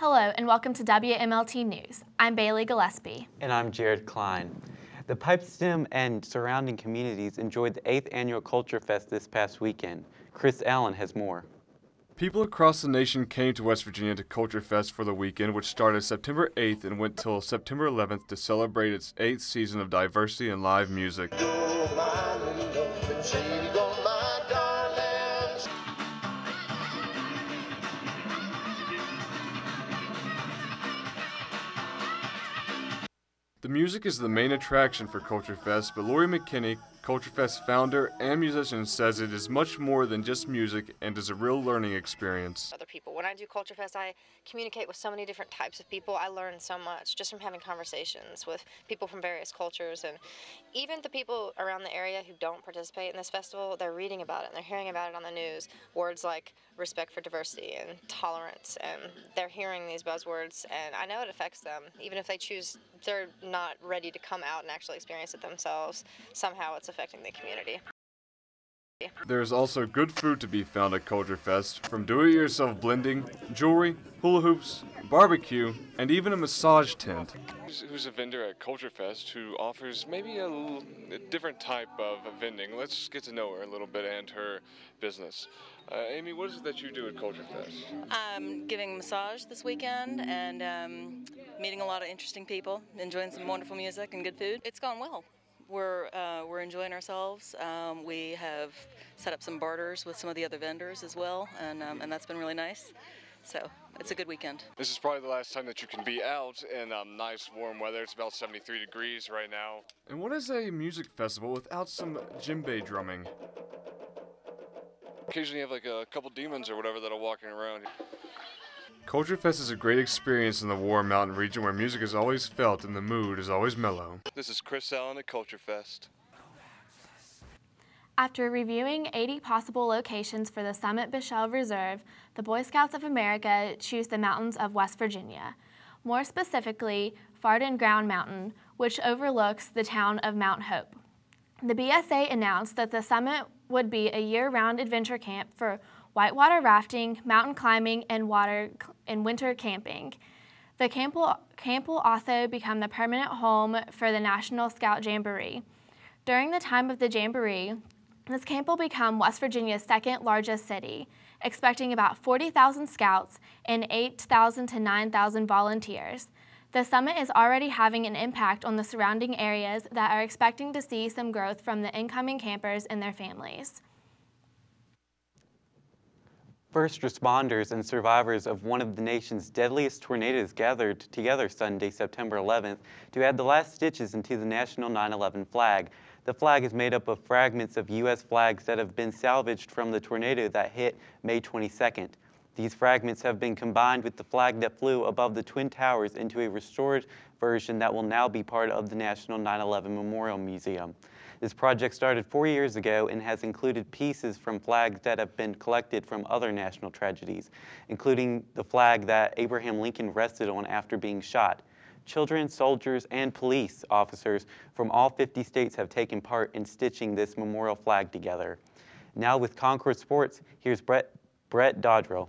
Hello and welcome to WMLT News. I'm Bailey Gillespie. And I'm Jared Klein. The Pipestem and surrounding communities enjoyed the 8th Annual Culture Fest this past weekend. Chris Allen has more. People across the nation came to West Virginia to Culture Fest for the weekend, which started September 8th and went till September 11th to celebrate its eighth season of diversity and live music. Music is the main attraction for Culture Fest, but Lori McKinney, Culture Fest founder and musician, says it is much more than just music and is a real learning experience. Other people. When I do Culture Fest, I communicate with so many different types of people. I learn so much just from having conversations with people from various cultures, and even the people around the area who don't participate in this festival, they're reading about it and they're hearing about it on the news. Words like respect for diversity and tolerance, and they're hearing these buzzwords, and I know it affects them, even if they choose they're not ready to come out and actually experience it themselves. Somehow it's affecting the community. There's also good food to be found at Culture Fest, from do-it-yourself blending, jewelry, hula hoops, barbecue, and even a massage tent. Who's a vendor at Culture Fest who offers maybe a, a different type of vending. Let's get to know her a little bit and her business. Uh, Amy, what is it that you do at Culture Fest? I'm giving massage this weekend and um, meeting a lot of interesting people, enjoying some wonderful music and good food. It's gone well. We're, uh, we're enjoying ourselves. Um, we have set up some barters with some of the other vendors as well, and, um, and that's been really nice. So it's a good weekend. This is probably the last time that you can be out in um, nice warm weather. It's about 73 degrees right now. And what is a music festival without some djembe drumming? Occasionally you have like a couple demons or whatever that are walking around. Culture Fest is a great experience in the War Mountain region where music is always felt and the mood is always mellow. This is Chris Allen at Culture Fest. After reviewing 80 possible locations for the Summit Bechtel Reserve, the Boy Scouts of America choose the mountains of West Virginia. More specifically, Garden Ground Mountain, which overlooks the town of Mount Hope. The BSA announced that the summit would be a year-round adventure camp for whitewater rafting, mountain climbing, and water and winter camping. The camp will, camp will also become the permanent home for the National Scout Jamboree. During the time of the Jamboree, this camp will become West Virginia's second largest city, expecting about 40,000 scouts and 8,000 to 9,000 volunteers. The summit is already having an impact on the surrounding areas that are expecting to see some growth from the incoming campers and their families. First responders and survivors of one of the nation's deadliest tornadoes gathered together Sunday, September 11th to add the last stitches into the national 9-11 flag. The flag is made up of fragments of U.S. flags that have been salvaged from the tornado that hit May 22nd. These fragments have been combined with the flag that flew above the Twin Towers into a restored version that will now be part of the National 9-11 Memorial Museum. This project started four years ago and has included pieces from flags that have been collected from other national tragedies, including the flag that Abraham Lincoln rested on after being shot. Children, soldiers, and police officers from all 50 states have taken part in stitching this memorial flag together. Now with Concord Sports, here's Brett, Brett Dodrill.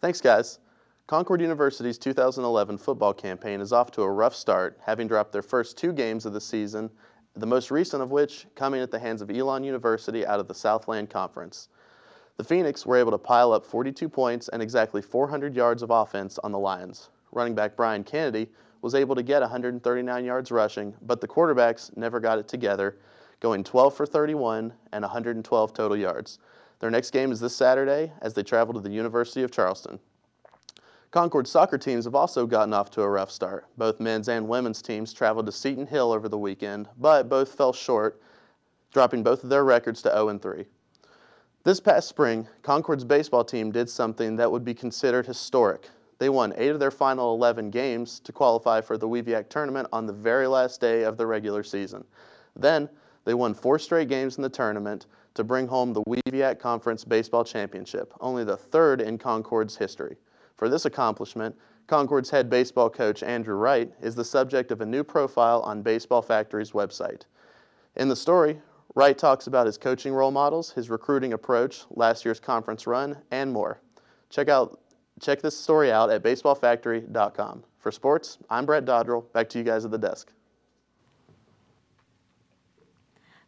Thanks, guys. Concord University's 2011 football campaign is off to a rough start, having dropped their first two games of the season, the most recent of which coming at the hands of Elon University out of the Southland Conference. The Phoenix were able to pile up 42 points and exactly 400 yards of offense on the Lions. Running back Brian Kennedy was able to get 139 yards rushing, but the quarterbacks never got it together, going 12 for 31 and 112 total yards. Their next game is this Saturday as they travel to the University of Charleston. Concord soccer teams have also gotten off to a rough start. Both men's and women's teams traveled to Seton Hill over the weekend, but both fell short, dropping both of their records to 0 3. This past spring, Concord's baseball team did something that would be considered historic. They won eight of their final 11 games to qualify for the WVIAC tournament on the very last day of the regular season. Then, they won four straight games in the tournament to bring home the WVIAC Conference Baseball Championship, only the third in Concord's history. For this accomplishment, Concord's head baseball coach Andrew Wright is the subject of a new profile on Baseball Factory's website. In the story, Wright talks about his coaching role models, his recruiting approach, last year's conference run, and more. Check out Check this story out at baseballfactory.com. For sports, I'm Brett Dodrill. Back to you guys at the desk.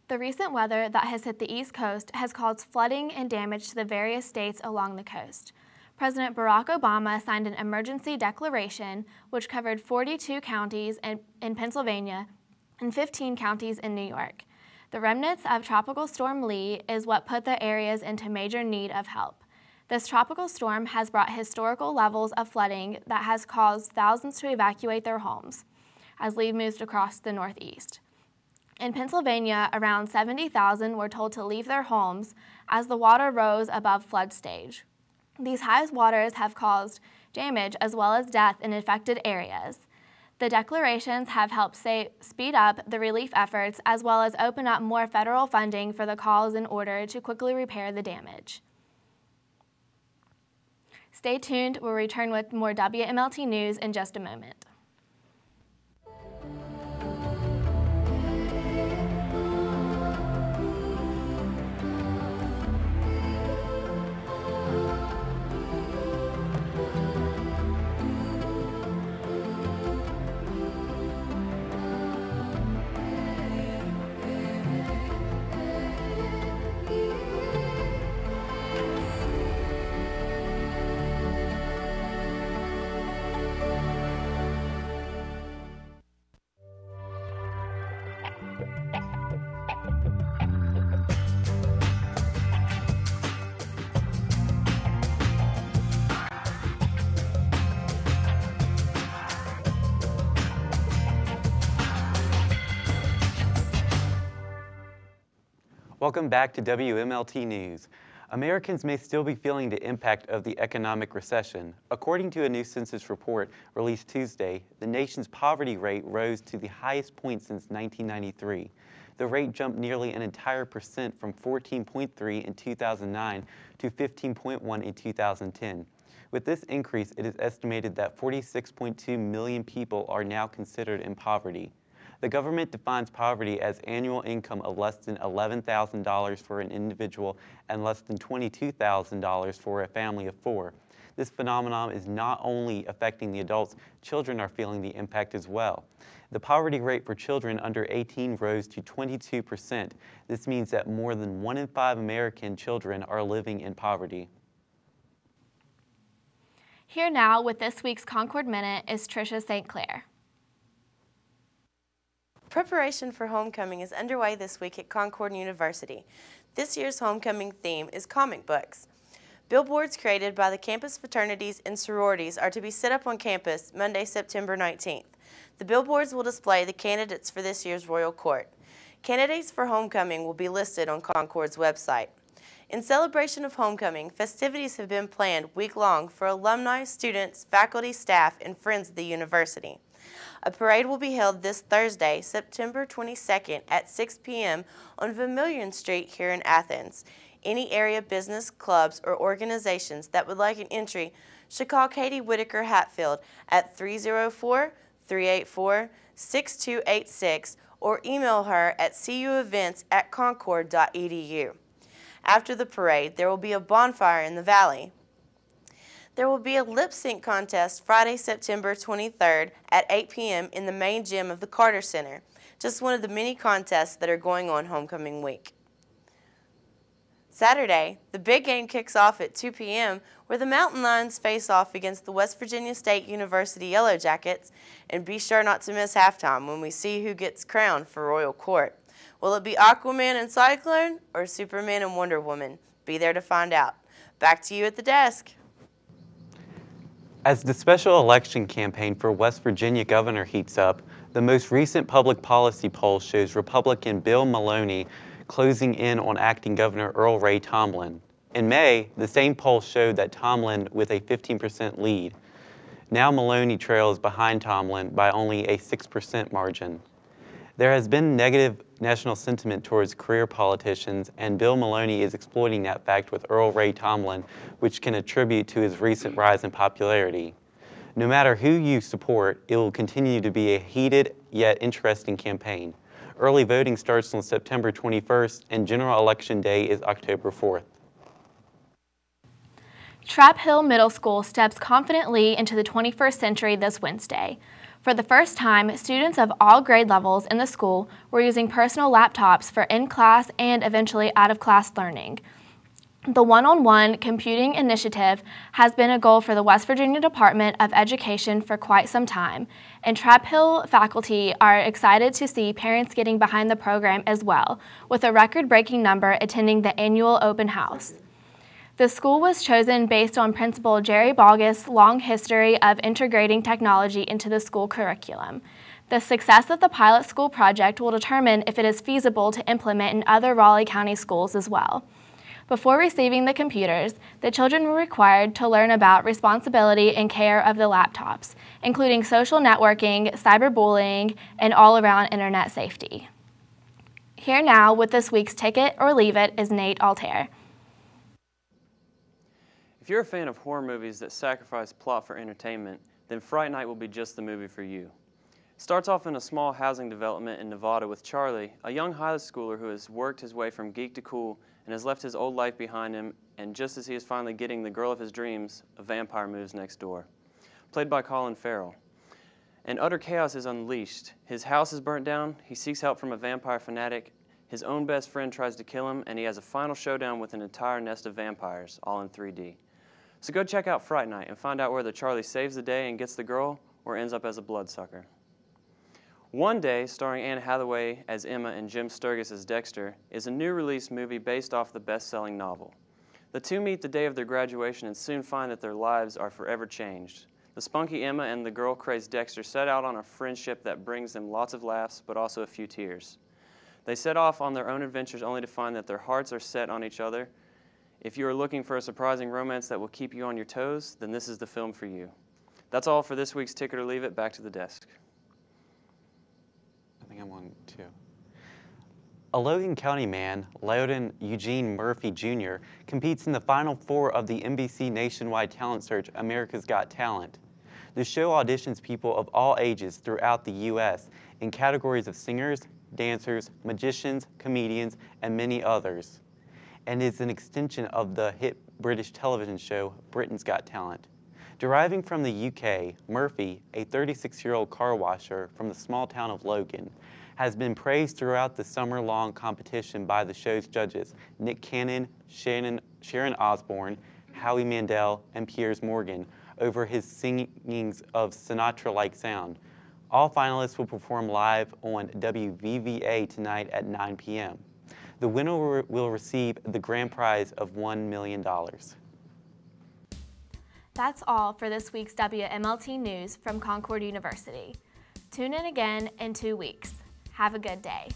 The recent weather that has hit the East Coast has caused flooding and damage to the various states along the coast. President Barack Obama signed an emergency declaration which covered 42 counties in, in Pennsylvania and 15 counties in New York. The remnants of Tropical Storm Lee is what put the areas into major need of help. This tropical storm has brought historical levels of flooding that has caused thousands to evacuate their homes as Lee moves across the Northeast. In Pennsylvania, around 70,000 were told to leave their homes as the water rose above flood stage. These high waters have caused damage as well as death in affected areas. The declarations have helped speed up the relief efforts as well as open up more federal funding for the calls in order to quickly repair the damage. Stay tuned, we'll return with more WMLT news in just a moment. Welcome back to WMLT News. Americans may still be feeling the impact of the economic recession. According to a new census report released Tuesday, the nation's poverty rate rose to the highest point since 1993. The rate jumped nearly an entire percent from 14.3 in 2009 to 15.1 in 2010. With this increase, it is estimated that 46.2 million people are now considered in poverty. The government defines poverty as annual income of less than $11,000 for an individual and less than $22,000 for a family of four. This phenomenon is not only affecting the adults, children are feeling the impact as well. The poverty rate for children under 18 rose to 22%. This means that more than one in five American children are living in poverty. Here now with this week's Concord Minute is Tricia St. Clair. Preparation for homecoming is underway this week at Concord University. This year's homecoming theme is comic books. Billboards created by the campus fraternities and sororities are to be set up on campus Monday, September 19th. The billboards will display the candidates for this year's Royal Court. Candidates for homecoming will be listed on Concord's website. In celebration of homecoming, festivities have been planned week-long for alumni, students, faculty, staff, and friends of the university. A parade will be held this Thursday, September 22nd at 6 p.m. on Vermilion Street here in Athens. Any area business, clubs, or organizations that would like an entry should call Katie Whitaker Hatfield at 304-384-6286 or email her at cuevents at concord.edu. After the parade, there will be a bonfire in the valley. There will be a lip sync contest Friday, September 23rd at 8 p.m. in the main gym of the Carter Center, just one of the many contests that are going on homecoming week. Saturday, the big game kicks off at 2 p.m. where the Mountain Lions face off against the West Virginia State University Yellow Jackets, and be sure not to miss halftime when we see who gets crowned for Royal Court. Will it be Aquaman and Cyclone or Superman and Wonder Woman? Be there to find out. Back to you at the desk. As the special election campaign for West Virginia governor heats up, the most recent public policy poll shows Republican Bill Maloney closing in on acting Governor Earl Ray Tomblin. In May, the same poll showed that Tomblin with a 15% lead. Now Maloney trails behind Tomblin by only a 6% margin. There has been negative national sentiment towards career politicians, and Bill Maloney is exploiting that fact with Earl Ray Tomblin, which can attribute to his recent rise in popularity. No matter who you support, it will continue to be a heated yet interesting campaign. Early voting starts on September 21st, and general election day is October 4th. Trap Hill Middle School steps confidently into the 21st century this Wednesday. For the first time, students of all grade levels in the school were using personal laptops for in-class and eventually out-of-class learning. The one-on-one -on -one computing initiative has been a goal for the West Virginia Department of Education for quite some time, and Trap Hill faculty are excited to see parents getting behind the program as well, with a record-breaking number attending the annual open house. The school was chosen based on Principal Jerry Balgus' long history of integrating technology into the school curriculum. The success of the pilot school project will determine if it is feasible to implement in other Raleigh County schools as well. Before receiving the computers, the children were required to learn about responsibility and care of the laptops, including social networking, cyberbullying, and all-around internet safety. Here now with this week's Ticket or Leave It is Nate Altair. If you're a fan of horror movies that sacrifice plot for entertainment, then Fright Night will be just the movie for you. It starts off in a small housing development in Nevada with Charlie, a young high schooler who has worked his way from geek to cool and has left his old life behind him, and just as he is finally getting the girl of his dreams, a vampire moves next door. Played by Colin Farrell. And utter chaos is unleashed. His house is burnt down, he seeks help from a vampire fanatic, his own best friend tries to kill him, and he has a final showdown with an entire nest of vampires, all in 3D. So go check out Fright Night and find out whether Charlie saves the day and gets the girl or ends up as a bloodsucker. One Day, starring Anne Hathaway as Emma and Jim Sturgess as Dexter, is a new release movie based off the best-selling novel. The two meet the day of their graduation and soon find that their lives are forever changed. The spunky Emma and the girl-crazed Dexter set out on a friendship that brings them lots of laughs, but also a few tears. They set off on their own adventures only to find that their hearts are set on each other if you are looking for a surprising romance that will keep you on your toes, then this is the film for you. That's all for this week's Ticket or Leave It. Back to the desk. I think I'm on two. A Logan County man, Landau Eugene Murphy Jr., competes in the final four of the NBC nationwide talent search, America's Got Talent. The show auditions people of all ages throughout the U.S. in categories of singers, dancers, magicians, comedians, and many others and is an extension of the hit British television show Britain's Got Talent. Deriving from the UK, Murphy, a 36-year-old car washer from the small town of Logan, has been praised throughout the summer-long competition by the show's judges, Nick Cannon, Shannon, Sharon Osbourne, Howie Mandel, and Piers Morgan, over his singings of Sinatra-like sound. All finalists will perform live on WVVA tonight at 9 p.m. The winner will receive the grand prize of $1 million. That's all for this week's WMLT News from Concord University. Tune in again in two weeks. Have a good day.